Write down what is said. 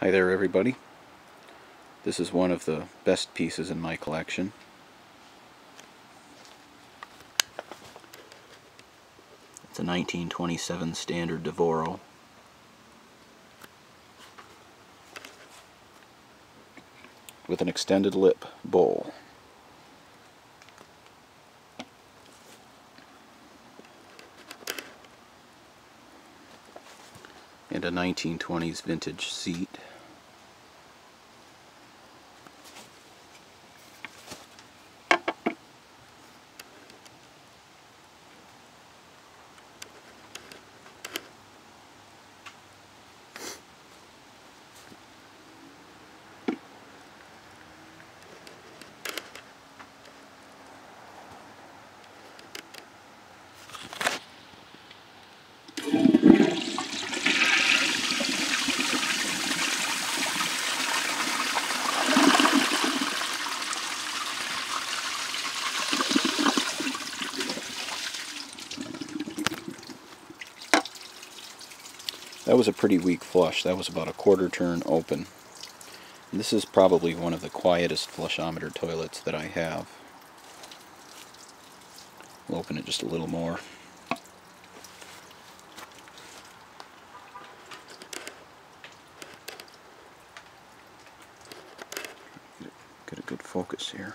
Hi there everybody. This is one of the best pieces in my collection. It's a 1927 standard Devoro. with an extended lip bowl. And a 1920s vintage seat. That was a pretty weak flush. That was about a quarter turn open. And this is probably one of the quietest flushometer toilets that I have. We'll open it just a little more. Get a good focus here.